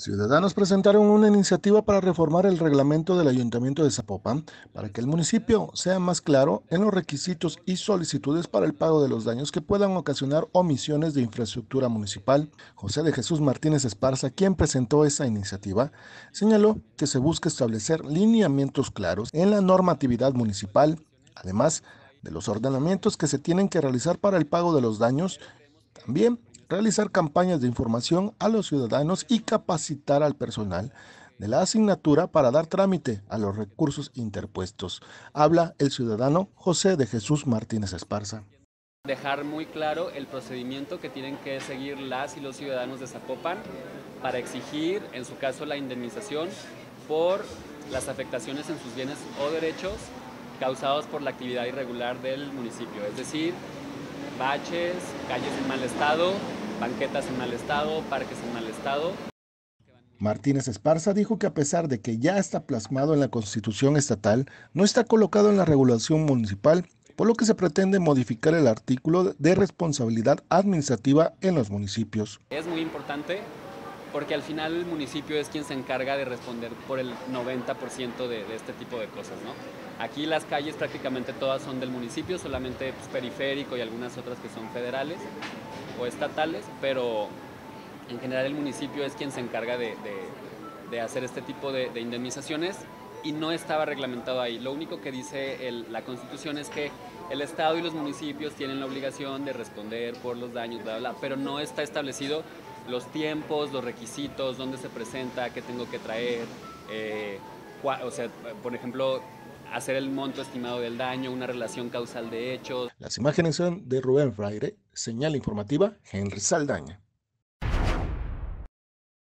Ciudadanos presentaron una iniciativa para reformar el reglamento del Ayuntamiento de Zapopan para que el municipio sea más claro en los requisitos y solicitudes para el pago de los daños que puedan ocasionar omisiones de infraestructura municipal. José de Jesús Martínez Esparza, quien presentó esa iniciativa, señaló que se busca establecer lineamientos claros en la normatividad municipal, además de los ordenamientos que se tienen que realizar para el pago de los daños, también realizar campañas de información a los ciudadanos y capacitar al personal de la asignatura para dar trámite a los recursos interpuestos. Habla el ciudadano José de Jesús Martínez Esparza. Dejar muy claro el procedimiento que tienen que seguir las y los ciudadanos de Zapopan para exigir, en su caso, la indemnización por las afectaciones en sus bienes o derechos causados por la actividad irregular del municipio, es decir, baches, calles en mal estado, banquetas en mal estado, parques en mal estado. Martínez Esparza dijo que a pesar de que ya está plasmado en la Constitución estatal, no está colocado en la regulación municipal, por lo que se pretende modificar el artículo de responsabilidad administrativa en los municipios. Es muy importante porque al final el municipio es quien se encarga de responder por el 90% de, de, este tipo de cosas. ¿no? Aquí las calles prácticamente todas son del municipio, solamente pues, periférico y algunas otras que son federales o estatales, pero en general el municipio es quien se encarga de, de hacer este tipo de, indemnizaciones y no estaba reglamentado ahí. Lo único que dice la Constitución es que el Estado y los municipios tienen la obligación de responder por los daños, bla, bla, pero no está establecido los tiempos, los requisitos, dónde se presenta, qué tengo que traer, eh, o sea, por ejemplo, hacer el monto estimado del daño, una relación causal de hechos. Las imágenes son de Rubén Fraire, señal informativa Henry Saldaña.